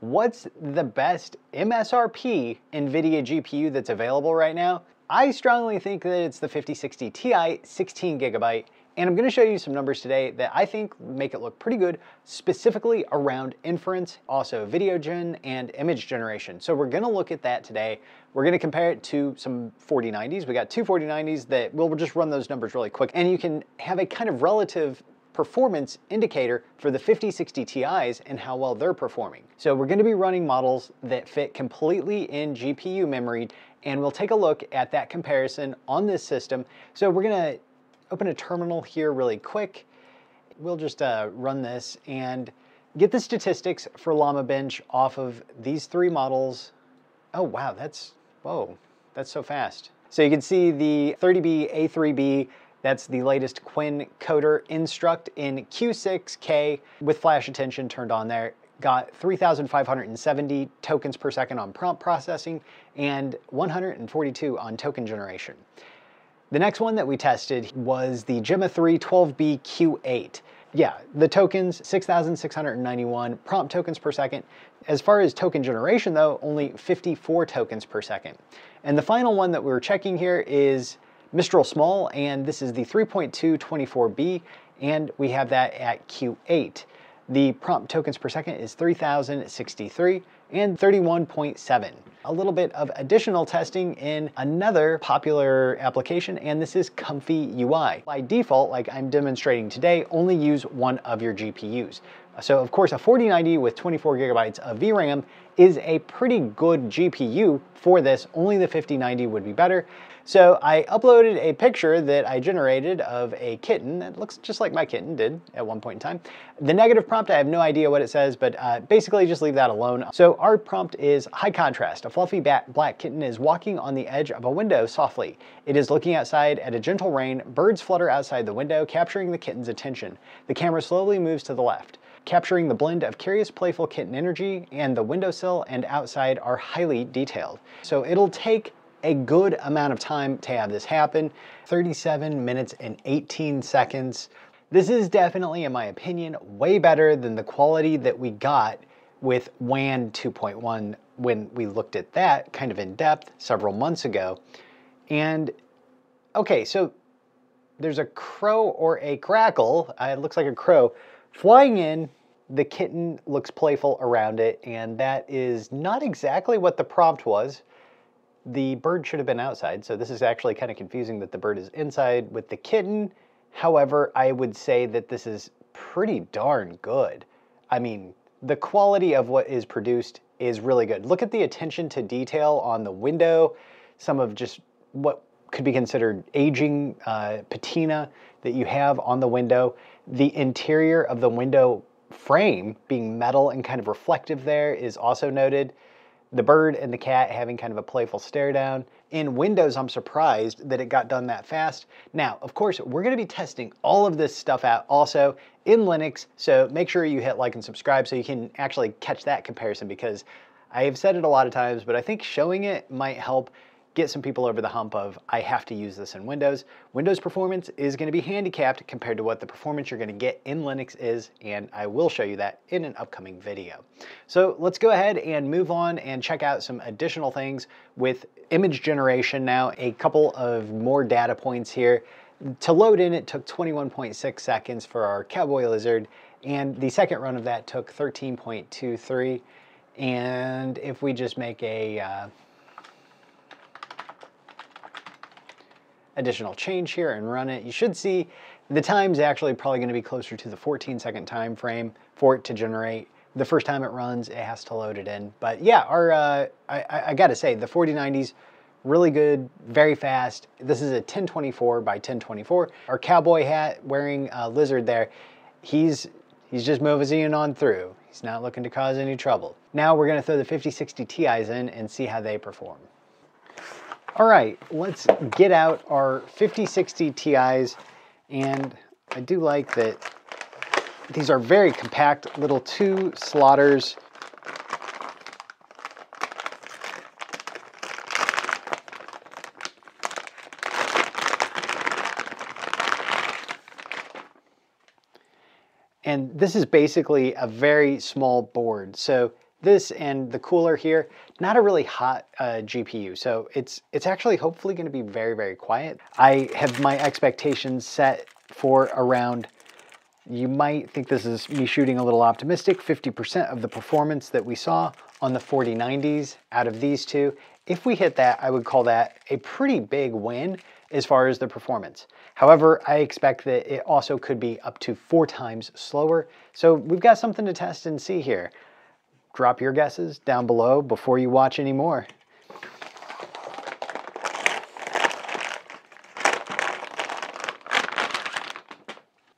what's the best MSRP NVIDIA GPU that's available right now? I strongly think that it's the 5060 Ti 16 gigabyte and I'm gonna show you some numbers today that I think make it look pretty good, specifically around inference, also video gen and image generation. So we're gonna look at that today. We're gonna compare it to some 4090s. We got two 4090s that we'll just run those numbers really quick and you can have a kind of relative performance indicator for the 5060 Ti's and how well they're performing. So we're gonna be running models that fit completely in GPU memory and we'll take a look at that comparison on this system. So we're gonna open a terminal here really quick. We'll just uh, run this and get the statistics for Llama Bench off of these three models. Oh wow, that's, whoa, that's so fast. So you can see the 30B A3B, that's the latest Qwen Coder Instruct in Q6K with flash attention turned on there. Got 3,570 tokens per second on prompt processing and 142 on token generation. The next one that we tested was the Gemma 3 12B Q8. Yeah, the tokens, 6,691 prompt tokens per second. As far as token generation though, only 54 tokens per second. And the final one that we're checking here is Mistral Small, and this is the 3.2 24B, and we have that at Q8. The prompt tokens per second is 3,063 and 31.7. A little bit of additional testing in another popular application, and this is Comfy UI. By default, like I'm demonstrating today, only use one of your GPUs. So of course, a 4090 with 24 gigabytes of VRAM is a pretty good GPU for this. Only the 5090 would be better. So I uploaded a picture that I generated of a kitten that looks just like my kitten did at one point in time. The negative prompt, I have no idea what it says, but uh, basically just leave that alone. So our prompt is high contrast. A fluffy black kitten is walking on the edge of a window softly. It is looking outside at a gentle rain. Birds flutter outside the window, capturing the kitten's attention. The camera slowly moves to the left capturing the blend of curious playful kitten energy and the windowsill and outside are highly detailed. So it'll take a good amount of time to have this happen. 37 minutes and 18 seconds. This is definitely, in my opinion, way better than the quality that we got with WAN 2.1 when we looked at that kind of in depth several months ago. And okay, so there's a crow or a grackle, uh, it looks like a crow, flying in. The kitten looks playful around it, and that is not exactly what the prompt was. The bird should have been outside, so this is actually kind of confusing that the bird is inside with the kitten. However, I would say that this is pretty darn good. I mean, the quality of what is produced is really good. Look at the attention to detail on the window, some of just what could be considered aging uh, patina that you have on the window. The interior of the window frame being metal and kind of reflective there is also noted the bird and the cat having kind of a playful stare down. In Windows, I'm surprised that it got done that fast. Now, of course, we're gonna be testing all of this stuff out also in Linux, so make sure you hit like and subscribe so you can actually catch that comparison because I have said it a lot of times, but I think showing it might help get some people over the hump of I have to use this in Windows. Windows performance is going to be handicapped compared to what the performance you're going to get in Linux is, and I will show you that in an upcoming video. So let's go ahead and move on and check out some additional things with image generation now, a couple of more data points here. To load in, it took 21.6 seconds for our Cowboy Lizard, and the second run of that took 13.23. And if we just make a uh, additional change here and run it, you should see the time's actually probably going to be closer to the 14 second time frame for it to generate. The first time it runs, it has to load it in. But yeah, our uh, I, I got to say, the 4090s, really good, very fast. This is a 1024 by 1024. Our cowboy hat wearing a lizard there, he's he's just moving on through. He's not looking to cause any trouble. Now we're going to throw the 5060 Ti's in and see how they perform. All right, let's get out our 5060 Ti's. And I do like that these are very compact little two slotters. And this is basically a very small board. So this and the cooler here, not a really hot uh, GPU. So it's, it's actually hopefully gonna be very, very quiet. I have my expectations set for around you might think this is me shooting a little optimistic, 50% of the performance that we saw on the 4090s out of these two. If we hit that, I would call that a pretty big win as far as the performance. However, I expect that it also could be up to four times slower. So we've got something to test and see here. Drop your guesses down below before you watch any more.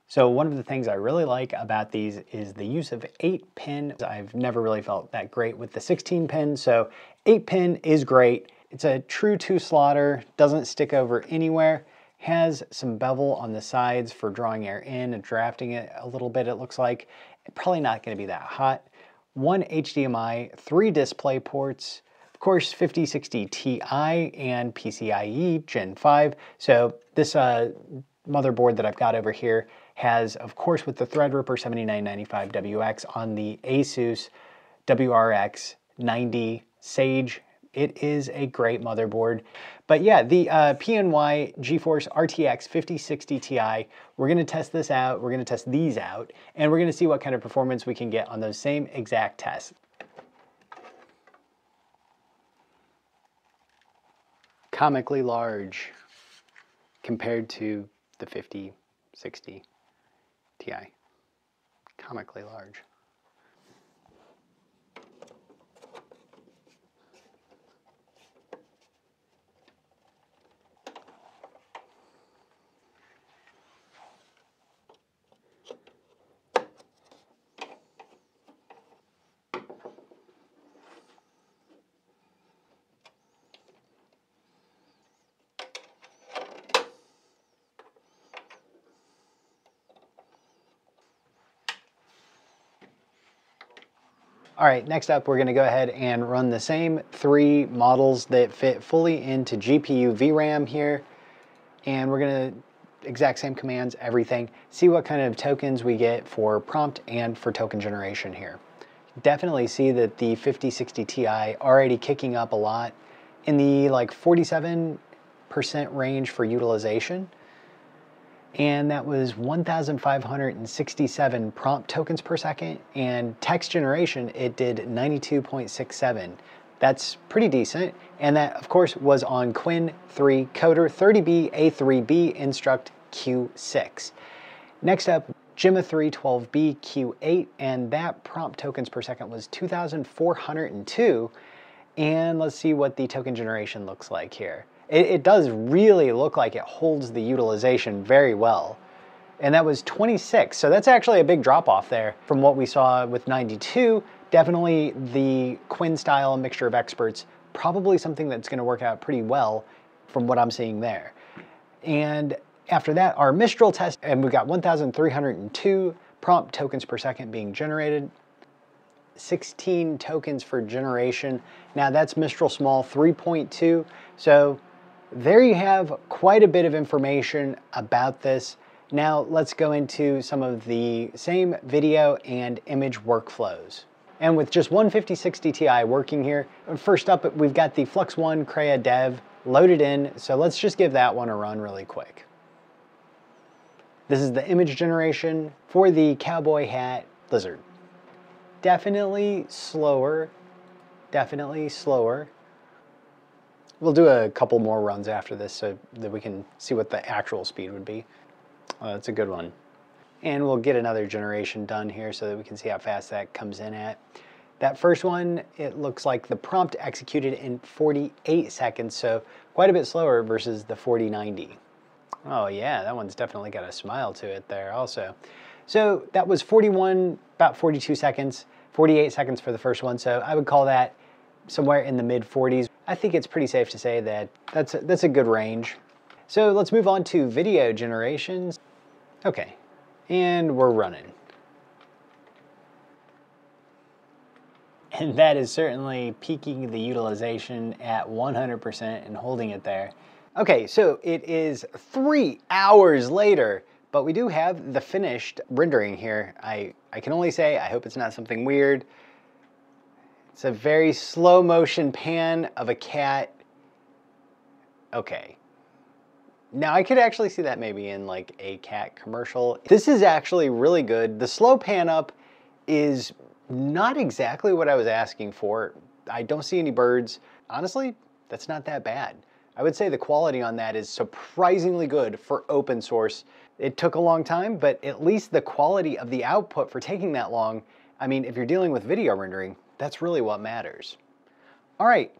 So one of the things I really like about these is the use of 8 pin. I've never really felt that great with the 16 pin, so 8 pin is great. It's a true two slotter, doesn't stick over anywhere, has some bevel on the sides for drawing air in and drafting it a little bit it looks like. Probably not gonna be that hot. One HDMI, three display ports, of course 5060 Ti and PCIe Gen 5. So this uh, motherboard that I've got over here has, of course, with the Threadripper 7995WX on the Asus WRX 90 Sage. It is a great motherboard. But yeah, the uh, PNY GeForce RTX 5060 Ti, we're gonna test this out, we're gonna test these out, and we're gonna see what kind of performance we can get on those same exact tests. Comically large compared to the 5060 Ti. Comically large. All right, next up, we're gonna go ahead and run the same three models that fit fully into GPU VRAM here. And we're gonna exact same commands, everything. See what kind of tokens we get for prompt and for token generation here. Definitely see that the 5060 Ti already kicking up a lot in the like 47% range for utilization and that was 1,567 prompt tokens per second, and text generation, it did 92.67. That's pretty decent, and that, of course, was on Qwen 3 Coder 30B A3B Instruct Q6. Next up, Gemma 3 12B Q8, and that prompt tokens per second was 2,402. And let's see what the token generation looks like here it, it does really look like it holds the utilization very well. And that was 26, so that's actually a big drop off there from what we saw with 92. Definitely the Qwen style mixture of experts, probably something that's gonna work out pretty well from what I'm seeing there. And after that, our Mistral test, and we got 1,302 prompt tokens per second being generated. 16 tokens for generation. Now that's Mistral Small 3.2, so there you have quite a bit of information about this. Now let's go into some of the same video and image workflows. And with just one 5060 Ti working here, first up we've got the Flux One Krea Dev loaded in, so let's just give that one a run really quick. This is the image generation for the cowboy hat lizard. Definitely slower, definitely slower We'll do a couple more runs after this so that we can see what the actual speed would be. Uh, that's a good one. And we'll get another generation done here so that we can see how fast that comes in at. That first one, it looks like the prompt executed in 48 seconds, so quite a bit slower versus the 4090. Oh yeah, that one's definitely got a smile to it there also. So that was 41, about 42 seconds, 48 seconds for the first one, so I would call that somewhere in the mid 40s. I think it's pretty safe to say that that's a, that's a good range. So let's move on to video generations. Okay, and we're running. And that is certainly peaking the utilization at 100% and holding it there. Okay, so it is three hours later, but we do have the finished rendering here. I, I can only say I hope it's not something weird. It's a very slow motion pan of a cat. Okay. Now I could actually see that maybe in like a cat commercial. This is actually really good. The slow pan up is not exactly what I was asking for. I don't see any birds. Honestly, that's not that bad. I would say the quality on that is surprisingly good for open source. It took a long time, but at least the quality of the output for taking that long, I mean, if you're dealing with video rendering, that's really what matters. All right,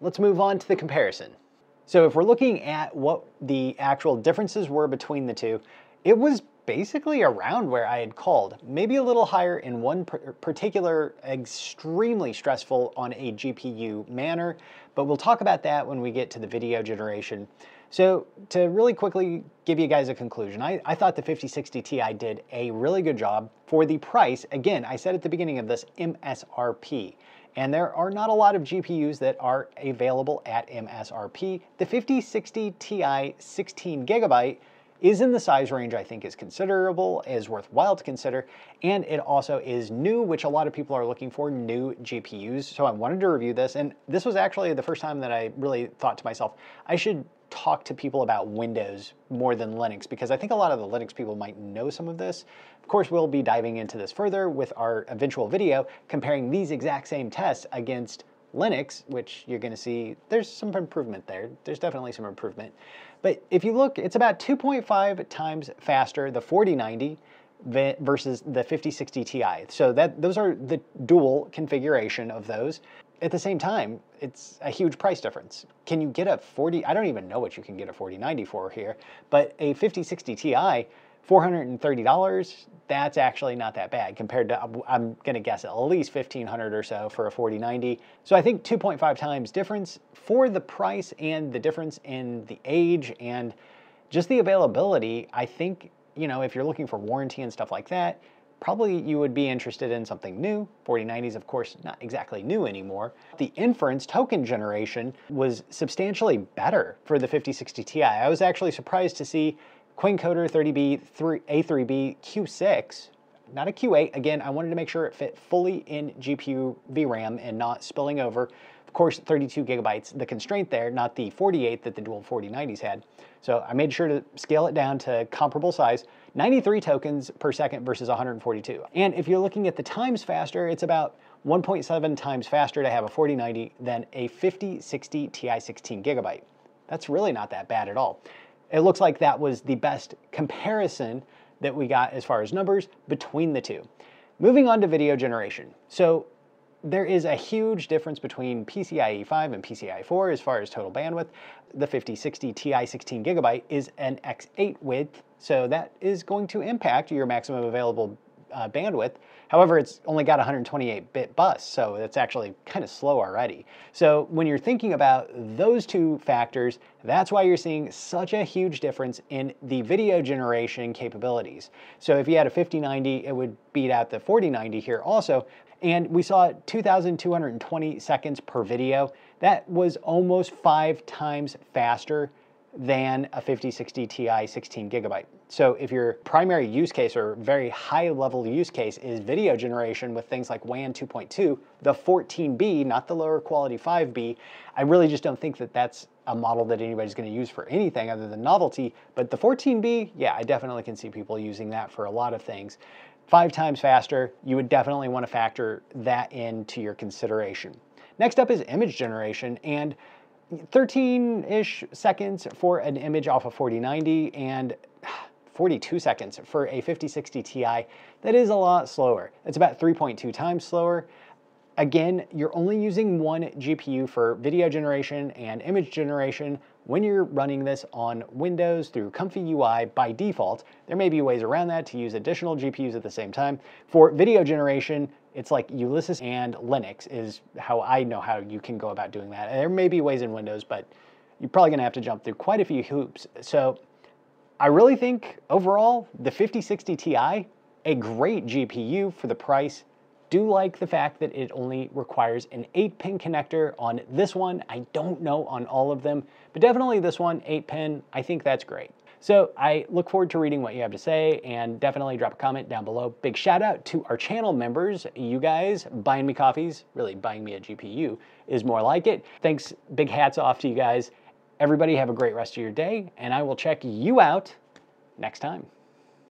let's move on to the comparison. So if we're looking at what the actual differences were between the two, it was basically around where I had called, maybe a little higher in one particular extremely stressful on a GPU manner, but we'll talk about that when we get to the video generation. So to really quickly give you guys a conclusion, I, I thought the 5060 Ti did a really good job for the price. Again, I said at the beginning of this, MSRP. And there are not a lot of GPUs that are available at MSRP. The 5060 Ti 16 gigabyte is in the size range I think is considerable, is worthwhile to consider, and it also is new, which a lot of people are looking for new GPUs. So I wanted to review this, and this was actually the first time that I really thought to myself, I should talk to people about Windows more than Linux because I think a lot of the Linux people might know some of this. Of course, we'll be diving into this further with our eventual video comparing these exact same tests against Linux, which you're going to see there's some improvement there. There's definitely some improvement. But if you look, it's about 2.5 times faster, the 4090 versus the 5060 Ti. So that those are the dual configuration of those. At the same time, it's a huge price difference. Can you get a 40, I don't even know what you can get a 4090 for here, but a 5060 Ti, $430, that's actually not that bad compared to, I'm gonna guess at least 1500 or so for a 4090. So I think 2.5 times difference for the price and the difference in the age and just the availability, I think, you know, if you're looking for warranty and stuff like that, probably you would be interested in something new. 4090s, of course, not exactly new anymore. The inference token generation was substantially better for the 5060 Ti. I was actually surprised to see Qwen Coder 30B A3B Q6, not a Q8. Again, I wanted to make sure it fit fully in GPU VRAM and not spilling over. Of course, 32 gigabytes, the constraint there, not the 48 that the dual 4090s had. So I made sure to scale it down to comparable size. 93 tokens per second versus 142. And if you're looking at the times faster, it's about 1.7 times faster to have a 4090 than a 5060 Ti 16 gigabyte. That's really not that bad at all. It looks like that was the best comparison that we got as far as numbers between the two. Moving on to video generation. So there is a huge difference between PCIe 5 and PCIe 4 as far as total bandwidth. The 5060 Ti 16 gigabyte is an X8 width, so that is going to impact your maximum available uh, bandwidth. However, it's only got 128-bit bus, so it's actually kind of slow already. So when you're thinking about those two factors, that's why you're seeing such a huge difference in the video generation capabilities. So if you had a 5090, it would beat out the 4090 here also, and we saw 2,220 seconds per video. That was almost five times faster than a 5060 Ti 16 gigabyte. So if your primary use case or very high level use case is video generation with things like WAN 2.2, the 14B, not the lower quality 5B, I really just don't think that that's a model that anybody's gonna use for anything other than novelty. But the 14B, yeah, I definitely can see people using that for a lot of things five times faster, you would definitely want to factor that into your consideration. Next up is image generation and 13-ish seconds for an image off of 4090 and 42 seconds for a 5060 Ti. That is a lot slower. It's about 3.2 times slower. Again, you're only using one GPU for video generation and image generation, when you're running this on Windows through Comfy UI by default, there may be ways around that to use additional GPUs at the same time. For video generation, it's like Ulysses and Linux is how I know how you can go about doing that. And There may be ways in Windows, but you're probably gonna have to jump through quite a few hoops. So I really think overall, the 5060 Ti, a great GPU for the price, do like the fact that it only requires an 8-pin connector on this one. I don't know on all of them, but definitely this one, 8-pin, I think that's great. So I look forward to reading what you have to say and definitely drop a comment down below. Big shout out to our channel members, you guys buying me coffees, really buying me a GPU is more like it. Thanks, big hats off to you guys. Everybody have a great rest of your day and I will check you out next time.